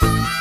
Bye.